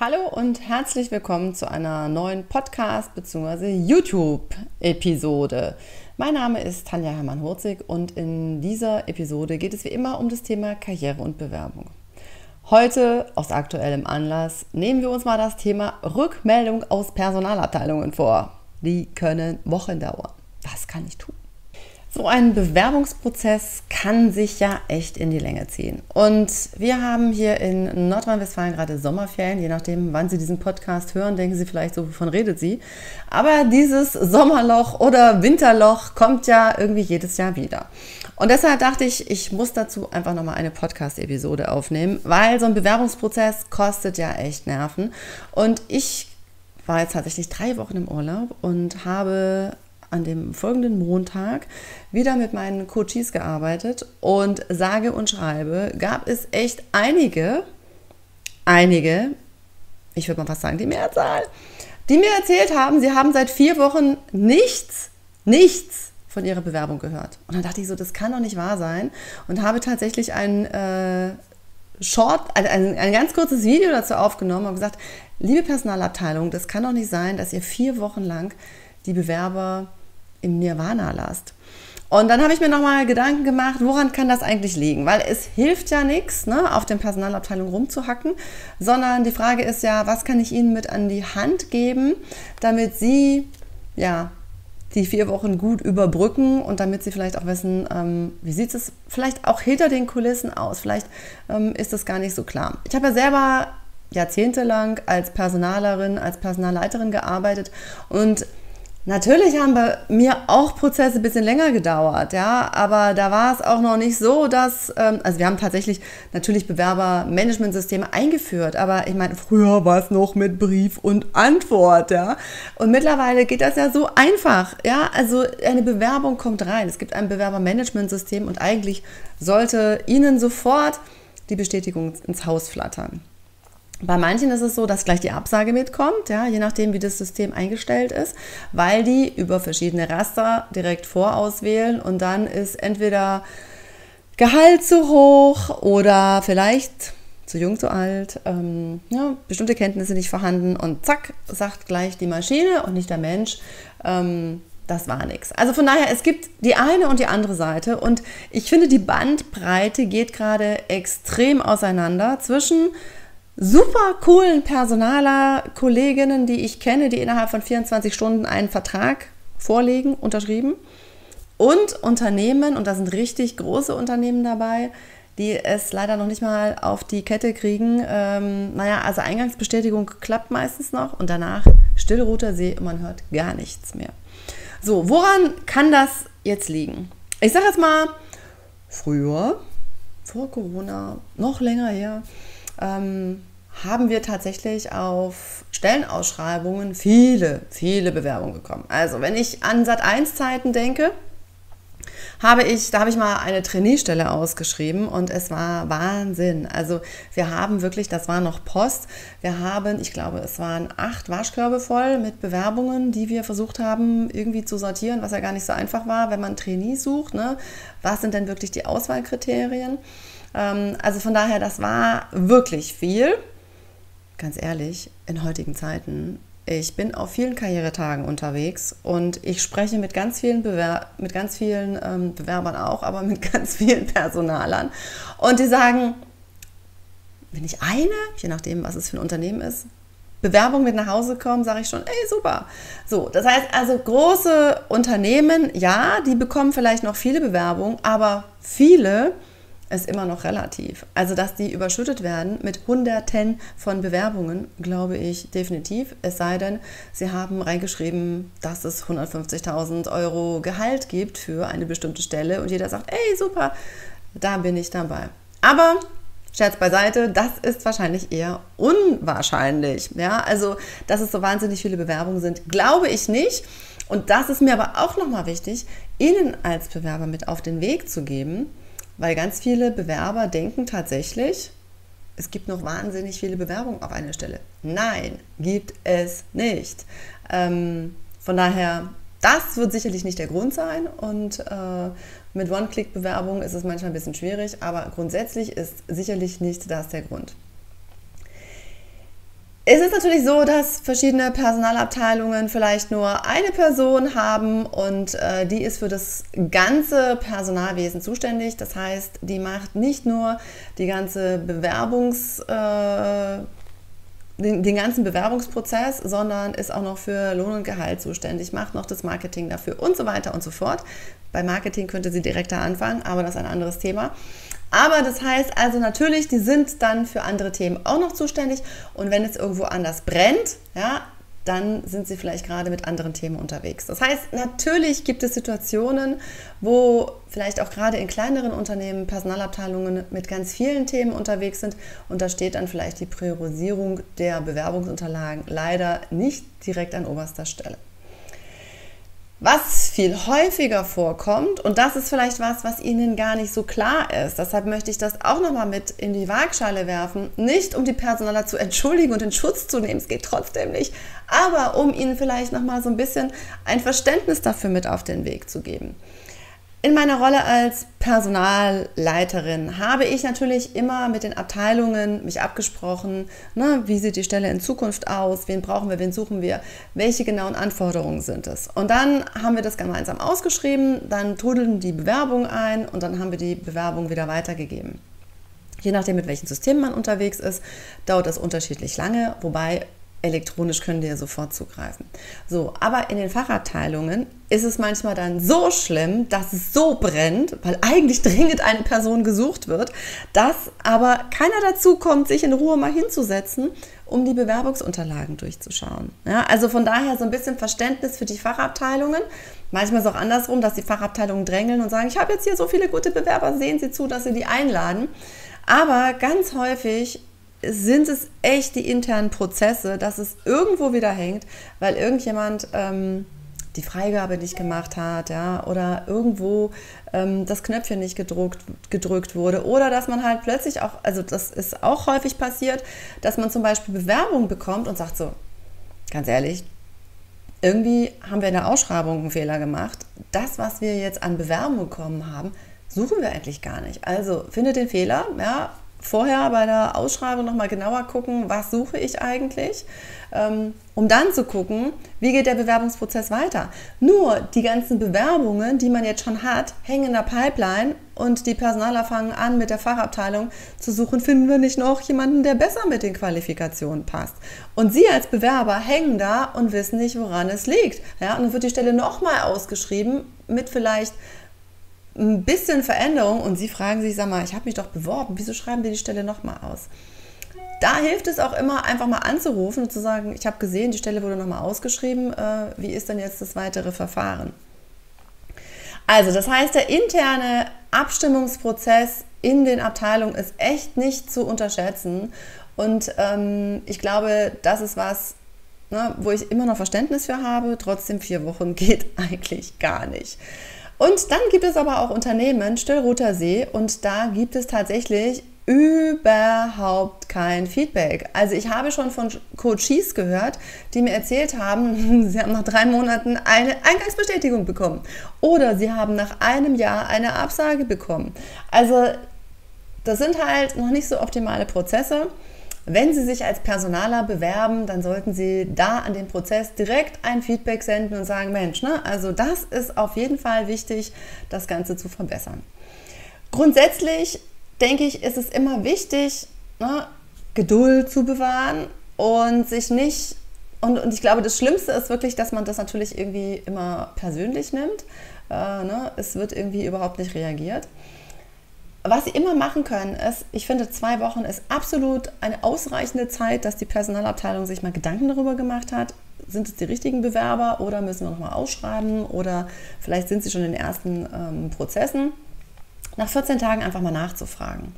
Hallo und herzlich willkommen zu einer neuen Podcast- bzw. YouTube-Episode. Mein Name ist Tanja Hermann-Hurzig und in dieser Episode geht es wie immer um das Thema Karriere und Bewerbung. Heute, aus aktuellem Anlass, nehmen wir uns mal das Thema Rückmeldung aus Personalabteilungen vor. Die können Wochen dauern. Was kann ich tun? So ein Bewerbungsprozess kann sich ja echt in die Länge ziehen. Und wir haben hier in Nordrhein-Westfalen gerade Sommerferien. Je nachdem, wann Sie diesen Podcast hören, denken Sie vielleicht so, wovon redet sie. Aber dieses Sommerloch oder Winterloch kommt ja irgendwie jedes Jahr wieder. Und deshalb dachte ich, ich muss dazu einfach nochmal eine Podcast-Episode aufnehmen, weil so ein Bewerbungsprozess kostet ja echt Nerven. Und ich war jetzt tatsächlich drei Wochen im Urlaub und habe an dem folgenden Montag wieder mit meinen Coaches gearbeitet und sage und schreibe, gab es echt einige, einige, ich würde mal fast sagen die Mehrzahl, die mir erzählt haben, sie haben seit vier Wochen nichts, nichts von ihrer Bewerbung gehört. Und dann dachte ich so, das kann doch nicht wahr sein und habe tatsächlich ein äh, Short, ein, ein, ein ganz kurzes Video dazu aufgenommen und gesagt, liebe Personalabteilung, das kann doch nicht sein, dass ihr vier Wochen lang die Bewerber im Nirvana lasst. Und dann habe ich mir nochmal Gedanken gemacht, woran kann das eigentlich liegen? Weil es hilft ja nichts, ne, auf den Personalabteilungen rumzuhacken, sondern die Frage ist ja, was kann ich Ihnen mit an die Hand geben, damit Sie ja die vier Wochen gut überbrücken und damit Sie vielleicht auch wissen, ähm, wie sieht es vielleicht auch hinter den Kulissen aus? Vielleicht ähm, ist das gar nicht so klar. Ich habe ja selber jahrzehntelang als Personalerin, als Personalleiterin gearbeitet und Natürlich haben bei mir auch Prozesse ein bisschen länger gedauert, ja, aber da war es auch noch nicht so, dass, ähm, also wir haben tatsächlich natürlich Bewerbermanagementsysteme eingeführt, aber ich meine, früher war es noch mit Brief und Antwort, ja, und mittlerweile geht das ja so einfach, ja, also eine Bewerbung kommt rein, es gibt ein Bewerbermanagementsystem und eigentlich sollte Ihnen sofort die Bestätigung ins Haus flattern. Bei manchen ist es so, dass gleich die Absage mitkommt, ja, je nachdem, wie das System eingestellt ist, weil die über verschiedene Raster direkt vorauswählen und dann ist entweder Gehalt zu hoch oder vielleicht zu jung, zu alt, ähm, ja, bestimmte Kenntnisse nicht vorhanden und zack, sagt gleich die Maschine und nicht der Mensch, ähm, das war nichts. Also von daher, es gibt die eine und die andere Seite und ich finde, die Bandbreite geht gerade extrem auseinander zwischen super coolen Personaler, Kolleginnen, die ich kenne, die innerhalb von 24 Stunden einen Vertrag vorlegen, unterschrieben. Und Unternehmen, und da sind richtig große Unternehmen dabei, die es leider noch nicht mal auf die Kette kriegen. Ähm, naja, also Eingangsbestätigung klappt meistens noch und danach Stillroter See und man hört gar nichts mehr. So, woran kann das jetzt liegen? Ich sage jetzt mal, früher, vor Corona, noch länger her, ähm, haben wir tatsächlich auf Stellenausschreibungen viele, viele Bewerbungen bekommen. Also wenn ich an Sat1-Zeiten denke, habe ich, da habe ich mal eine Trainee-Stelle ausgeschrieben und es war Wahnsinn. Also wir haben wirklich, das war noch Post, wir haben, ich glaube, es waren acht Waschkörbe voll mit Bewerbungen, die wir versucht haben irgendwie zu sortieren, was ja gar nicht so einfach war, wenn man Trainee sucht. Ne? Was sind denn wirklich die Auswahlkriterien? Ähm, also von daher, das war wirklich viel. Ganz ehrlich, in heutigen Zeiten, ich bin auf vielen Karrieretagen unterwegs und ich spreche mit ganz vielen, Bewer mit ganz vielen ähm, Bewerbern auch, aber mit ganz vielen Personalern. Und die sagen, wenn ich eine, je nachdem, was es für ein Unternehmen ist, Bewerbung mit nach Hause kommen, sage ich schon, ey, super. So, das heißt also, große Unternehmen, ja, die bekommen vielleicht noch viele Bewerbungen, aber viele ist immer noch relativ. Also, dass die überschüttet werden mit Hunderten von Bewerbungen, glaube ich definitiv. Es sei denn, sie haben reingeschrieben, dass es 150.000 Euro Gehalt gibt für eine bestimmte Stelle und jeder sagt, ey, super, da bin ich dabei. Aber Scherz beiseite, das ist wahrscheinlich eher unwahrscheinlich. Ja, also, dass es so wahnsinnig viele Bewerbungen sind, glaube ich nicht. Und das ist mir aber auch nochmal wichtig, Ihnen als Bewerber mit auf den Weg zu geben, weil ganz viele Bewerber denken tatsächlich, es gibt noch wahnsinnig viele Bewerbungen auf einer Stelle. Nein, gibt es nicht. Ähm, von daher, das wird sicherlich nicht der Grund sein und äh, mit One-Click-Bewerbungen ist es manchmal ein bisschen schwierig, aber grundsätzlich ist sicherlich nicht das der Grund. Es ist natürlich so, dass verschiedene Personalabteilungen vielleicht nur eine Person haben und äh, die ist für das ganze Personalwesen zuständig. Das heißt, die macht nicht nur die ganze Bewerbungs, äh, den, den, ganzen Bewerbungsprozess, sondern ist auch noch für Lohn und Gehalt zuständig, macht noch das Marketing dafür und so weiter und so fort. Bei Marketing könnte sie direkter anfangen, aber das ist ein anderes Thema. Aber das heißt also natürlich, die sind dann für andere Themen auch noch zuständig. Und wenn es irgendwo anders brennt, ja, dann sind sie vielleicht gerade mit anderen Themen unterwegs. Das heißt, natürlich gibt es Situationen, wo vielleicht auch gerade in kleineren Unternehmen Personalabteilungen mit ganz vielen Themen unterwegs sind und da steht dann vielleicht die Priorisierung der Bewerbungsunterlagen leider nicht direkt an oberster Stelle. Was viel häufiger vorkommt, und das ist vielleicht was, was Ihnen gar nicht so klar ist, deshalb möchte ich das auch nochmal mit in die Waagschale werfen, nicht um die Personaler zu entschuldigen und in Schutz zu nehmen, es geht trotzdem nicht, aber um Ihnen vielleicht nochmal so ein bisschen ein Verständnis dafür mit auf den Weg zu geben. In meiner Rolle als Personalleiterin habe ich natürlich immer mit den Abteilungen mich abgesprochen, ne, wie sieht die Stelle in Zukunft aus, wen brauchen wir, wen suchen wir, welche genauen Anforderungen sind es. Und dann haben wir das gemeinsam ausgeschrieben, dann trudeln die Bewerbung ein und dann haben wir die Bewerbung wieder weitergegeben. Je nachdem, mit welchem System man unterwegs ist, dauert das unterschiedlich lange, wobei elektronisch können die ja sofort zugreifen. So, aber in den Fachabteilungen ist es manchmal dann so schlimm, dass es so brennt, weil eigentlich dringend eine Person gesucht wird, dass aber keiner dazu kommt, sich in Ruhe mal hinzusetzen, um die Bewerbungsunterlagen durchzuschauen. Ja, also von daher so ein bisschen Verständnis für die Fachabteilungen. Manchmal ist es auch andersrum, dass die Fachabteilungen drängeln und sagen, ich habe jetzt hier so viele gute Bewerber, sehen Sie zu, dass Sie die einladen. Aber ganz häufig sind es echt die internen Prozesse, dass es irgendwo wieder hängt, weil irgendjemand ähm, die Freigabe nicht gemacht hat, ja, oder irgendwo ähm, das Knöpfchen nicht gedruckt, gedrückt wurde, oder dass man halt plötzlich auch, also das ist auch häufig passiert, dass man zum Beispiel Bewerbung bekommt und sagt so, ganz ehrlich, irgendwie haben wir in der Ausschreibung einen Fehler gemacht. Das, was wir jetzt an Bewerbung bekommen haben, suchen wir eigentlich gar nicht. Also findet den Fehler, ja, vorher bei der Ausschreibung nochmal genauer gucken, was suche ich eigentlich, ähm, um dann zu gucken, wie geht der Bewerbungsprozess weiter. Nur die ganzen Bewerbungen, die man jetzt schon hat, hängen in der Pipeline und die Personaler fangen an, mit der Fachabteilung zu suchen, finden wir nicht noch jemanden, der besser mit den Qualifikationen passt. Und Sie als Bewerber hängen da und wissen nicht, woran es liegt. Ja, und dann wird die Stelle nochmal ausgeschrieben mit vielleicht ein bisschen Veränderung und Sie fragen sich, sag mal, ich habe mich doch beworben, wieso schreiben wir die Stelle nochmal aus? Da hilft es auch immer, einfach mal anzurufen und zu sagen, ich habe gesehen, die Stelle wurde nochmal ausgeschrieben, äh, wie ist denn jetzt das weitere Verfahren? Also, das heißt, der interne Abstimmungsprozess in den Abteilungen ist echt nicht zu unterschätzen. Und ähm, ich glaube, das ist was, ne, wo ich immer noch Verständnis für habe. Trotzdem vier Wochen geht eigentlich gar nicht. Und dann gibt es aber auch Unternehmen, Stillroter See, und da gibt es tatsächlich überhaupt kein Feedback. Also ich habe schon von Coaches gehört, die mir erzählt haben, sie haben nach drei Monaten eine Eingangsbestätigung bekommen oder sie haben nach einem Jahr eine Absage bekommen. Also das sind halt noch nicht so optimale Prozesse. Wenn Sie sich als Personaler bewerben, dann sollten Sie da an den Prozess direkt ein Feedback senden und sagen, Mensch, ne, also das ist auf jeden Fall wichtig, das Ganze zu verbessern. Grundsätzlich denke ich, ist es immer wichtig, ne, Geduld zu bewahren und sich nicht, und, und ich glaube, das Schlimmste ist wirklich, dass man das natürlich irgendwie immer persönlich nimmt. Äh, ne, es wird irgendwie überhaupt nicht reagiert. Was Sie immer machen können, ist, ich finde, zwei Wochen ist absolut eine ausreichende Zeit, dass die Personalabteilung sich mal Gedanken darüber gemacht hat, sind es die richtigen Bewerber oder müssen wir nochmal ausschreiben oder vielleicht sind sie schon in den ersten ähm, Prozessen. Nach 14 Tagen einfach mal nachzufragen.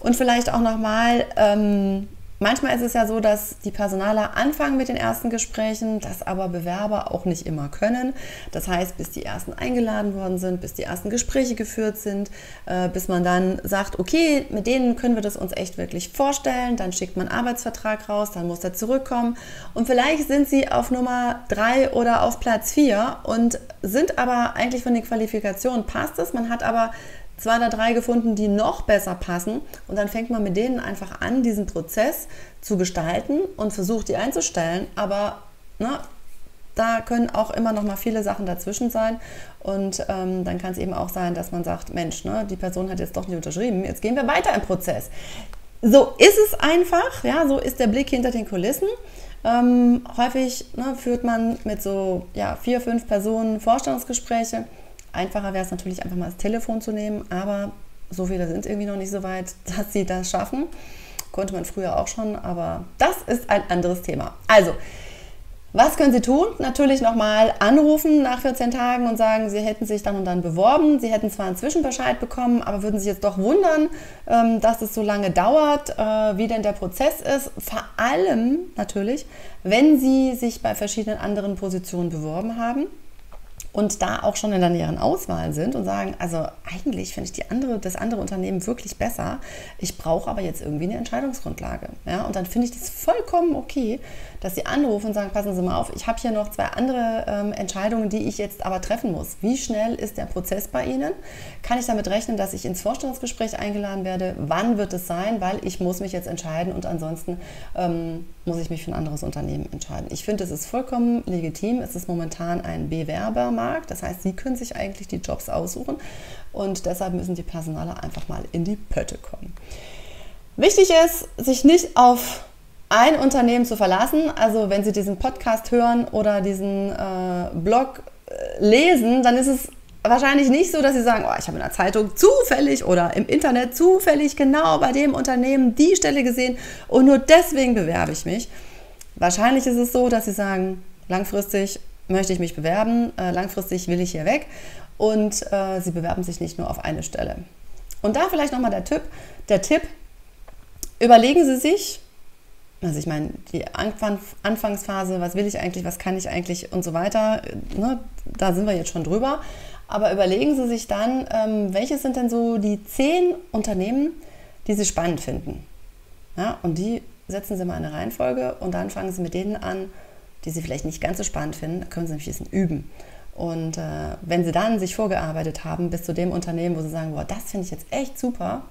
Und vielleicht auch nochmal ähm, Manchmal ist es ja so, dass die Personaler anfangen mit den ersten Gesprächen, das aber Bewerber auch nicht immer können. Das heißt, bis die ersten eingeladen worden sind, bis die ersten Gespräche geführt sind, äh, bis man dann sagt, okay, mit denen können wir das uns echt wirklich vorstellen, dann schickt man einen Arbeitsvertrag raus, dann muss er zurückkommen. Und vielleicht sind sie auf Nummer drei oder auf Platz vier und sind aber eigentlich von den Qualifikationen passt es, man hat aber zwei oder drei gefunden, die noch besser passen. Und dann fängt man mit denen einfach an, diesen Prozess zu gestalten und versucht, die einzustellen. Aber ne, da können auch immer noch mal viele Sachen dazwischen sein. Und ähm, dann kann es eben auch sein, dass man sagt, Mensch, ne, die Person hat jetzt doch nicht unterschrieben, jetzt gehen wir weiter im Prozess. So ist es einfach, ja, so ist der Blick hinter den Kulissen. Ähm, häufig ne, führt man mit so ja, vier, fünf Personen Vorstellungsgespräche. Einfacher wäre es natürlich einfach mal das Telefon zu nehmen, aber so viele sind irgendwie noch nicht so weit, dass sie das schaffen. Konnte man früher auch schon, aber das ist ein anderes Thema. Also, was können Sie tun? Natürlich nochmal anrufen nach 14 Tagen und sagen, Sie hätten sich dann und dann beworben. Sie hätten zwar einen Zwischenbescheid bekommen, aber würden sich jetzt doch wundern, ähm, dass es so lange dauert, äh, wie denn der Prozess ist. Vor allem natürlich, wenn Sie sich bei verschiedenen anderen Positionen beworben haben und da auch schon in der näheren Auswahl sind und sagen, also eigentlich finde ich die andere, das andere Unternehmen wirklich besser. Ich brauche aber jetzt irgendwie eine Entscheidungsgrundlage. Ja? Und dann finde ich das vollkommen okay, dass sie anrufen und sagen, passen Sie mal auf, ich habe hier noch zwei andere ähm, Entscheidungen, die ich jetzt aber treffen muss. Wie schnell ist der Prozess bei Ihnen? Kann ich damit rechnen, dass ich ins Vorstellungsgespräch eingeladen werde? Wann wird es sein? Weil ich muss mich jetzt entscheiden und ansonsten ähm, muss ich mich für ein anderes Unternehmen entscheiden. Ich finde, es ist vollkommen legitim. Es ist momentan ein Bewerbermarkt. Das heißt, Sie können sich eigentlich die Jobs aussuchen und deshalb müssen die Personaler einfach mal in die Pötte kommen. Wichtig ist, sich nicht auf ein Unternehmen zu verlassen. Also wenn Sie diesen Podcast hören oder diesen äh, Blog äh, lesen, dann ist es wahrscheinlich nicht so, dass Sie sagen, oh, ich habe in der Zeitung zufällig oder im Internet zufällig genau bei dem Unternehmen die Stelle gesehen und nur deswegen bewerbe ich mich. Wahrscheinlich ist es so, dass Sie sagen, langfristig möchte ich mich bewerben, äh, langfristig will ich hier weg und äh, Sie bewerben sich nicht nur auf eine Stelle. Und da vielleicht nochmal der Tipp, der Tipp, überlegen Sie sich, also ich meine, die Anfangsphase, was will ich eigentlich, was kann ich eigentlich und so weiter, ne, da sind wir jetzt schon drüber. Aber überlegen Sie sich dann, ähm, welche sind denn so die zehn Unternehmen, die Sie spannend finden. Ja, und die setzen Sie mal in eine Reihenfolge und dann fangen Sie mit denen an, die Sie vielleicht nicht ganz so spannend finden. Können Sie nämlich ein bisschen üben. Und äh, wenn Sie dann sich vorgearbeitet haben bis zu dem Unternehmen, wo Sie sagen, boah, das finde ich jetzt echt super,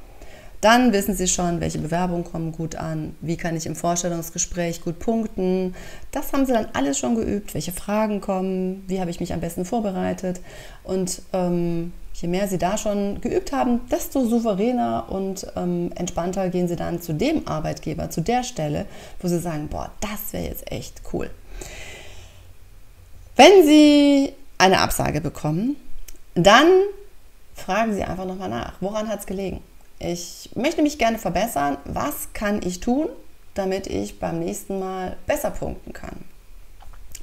dann wissen Sie schon, welche Bewerbungen kommen gut an, wie kann ich im Vorstellungsgespräch gut punkten. Das haben Sie dann alles schon geübt, welche Fragen kommen, wie habe ich mich am besten vorbereitet. Und ähm, je mehr Sie da schon geübt haben, desto souveräner und ähm, entspannter gehen Sie dann zu dem Arbeitgeber, zu der Stelle, wo Sie sagen, boah, das wäre jetzt echt cool. Wenn Sie eine Absage bekommen, dann fragen Sie einfach nochmal nach, woran hat es gelegen? Ich möchte mich gerne verbessern. Was kann ich tun, damit ich beim nächsten Mal besser punkten kann?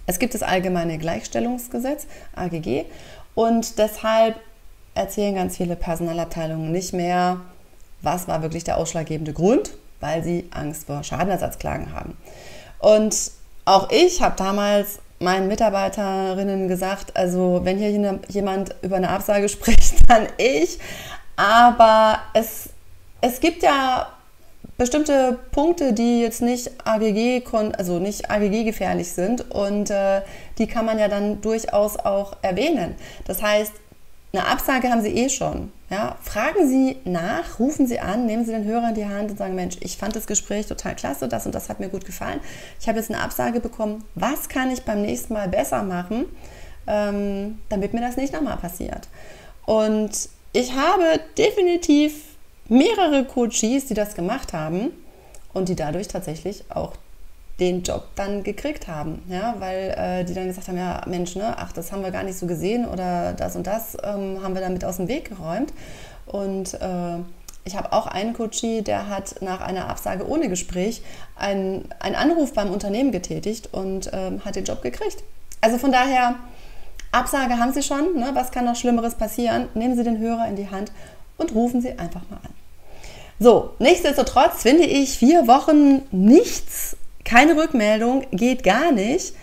Es gibt das allgemeine Gleichstellungsgesetz, AGG, und deshalb erzählen ganz viele Personalabteilungen nicht mehr, was war wirklich der ausschlaggebende Grund, weil sie Angst vor Schadenersatzklagen haben. Und auch ich habe damals meinen Mitarbeiterinnen gesagt, also wenn hier jemand über eine Absage spricht, dann ich. Aber es, es gibt ja bestimmte Punkte, die jetzt nicht AGG, also nicht AGG gefährlich sind und äh, die kann man ja dann durchaus auch erwähnen. Das heißt, eine Absage haben Sie eh schon. Ja? Fragen Sie nach, rufen Sie an, nehmen Sie den Hörer in die Hand und sagen, Mensch, ich fand das Gespräch total klasse, das und das hat mir gut gefallen. Ich habe jetzt eine Absage bekommen. Was kann ich beim nächsten Mal besser machen, ähm, damit mir das nicht nochmal passiert? Und ich habe definitiv mehrere Coaches, die das gemacht haben und die dadurch tatsächlich auch den Job dann gekriegt haben, ja, weil äh, die dann gesagt haben, ja Mensch, ne, ach, das haben wir gar nicht so gesehen oder das und das ähm, haben wir damit aus dem Weg geräumt und äh, ich habe auch einen Coachie, der hat nach einer Absage ohne Gespräch einen, einen Anruf beim Unternehmen getätigt und ähm, hat den Job gekriegt. Also von daher, Absage haben Sie schon. Ne? Was kann noch Schlimmeres passieren? Nehmen Sie den Hörer in die Hand und rufen Sie einfach mal an. So, nichtsdestotrotz finde ich vier Wochen nichts, keine Rückmeldung, geht gar nicht.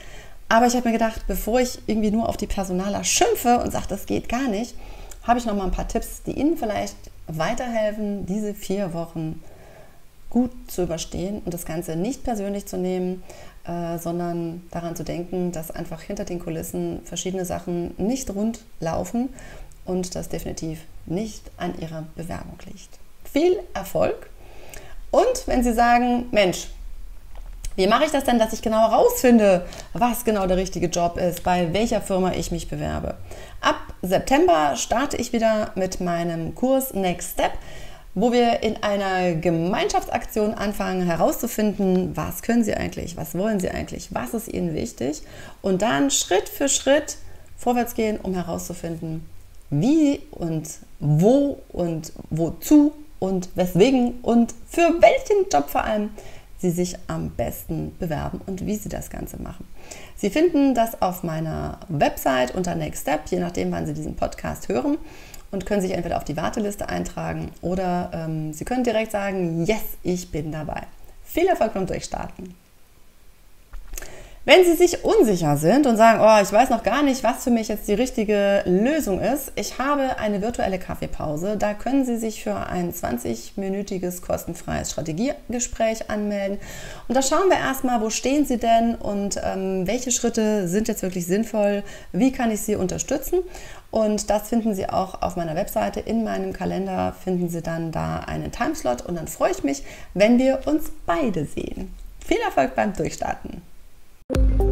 Aber ich habe mir gedacht, bevor ich irgendwie nur auf die Personaler schimpfe und sage, das geht gar nicht, habe ich noch mal ein paar Tipps, die Ihnen vielleicht weiterhelfen, diese vier Wochen gut zu überstehen und das Ganze nicht persönlich zu nehmen, äh, sondern daran zu denken, dass einfach hinter den Kulissen verschiedene Sachen nicht rund laufen und dass definitiv nicht an Ihrer Bewerbung liegt. Viel Erfolg! Und wenn Sie sagen, Mensch, wie mache ich das denn, dass ich genau herausfinde, was genau der richtige Job ist, bei welcher Firma ich mich bewerbe? Ab September starte ich wieder mit meinem Kurs Next Step, wo wir in einer Gemeinschaftsaktion anfangen herauszufinden, was können Sie eigentlich, was wollen Sie eigentlich, was ist Ihnen wichtig und dann Schritt für Schritt vorwärts gehen, um herauszufinden, wie und wo und wozu und weswegen und für welchen Job vor allem Sie sich am besten bewerben und wie Sie das Ganze machen. Sie finden das auf meiner Website unter Next Step, je nachdem, wann Sie diesen Podcast hören und können sich entweder auf die Warteliste eintragen oder ähm, Sie können direkt sagen, yes, ich bin dabei. Viel Erfolg beim Durchstarten! Wenn Sie sich unsicher sind und sagen, oh, ich weiß noch gar nicht, was für mich jetzt die richtige Lösung ist, ich habe eine virtuelle Kaffeepause. Da können Sie sich für ein 20-minütiges kostenfreies Strategiegespräch anmelden. Und da schauen wir erstmal, wo stehen Sie denn und ähm, welche Schritte sind jetzt wirklich sinnvoll, wie kann ich Sie unterstützen. Und das finden Sie auch auf meiner Webseite. In meinem Kalender finden Sie dann da einen Timeslot und dann freue ich mich, wenn wir uns beide sehen. Viel Erfolg beim Durchstarten! thank you.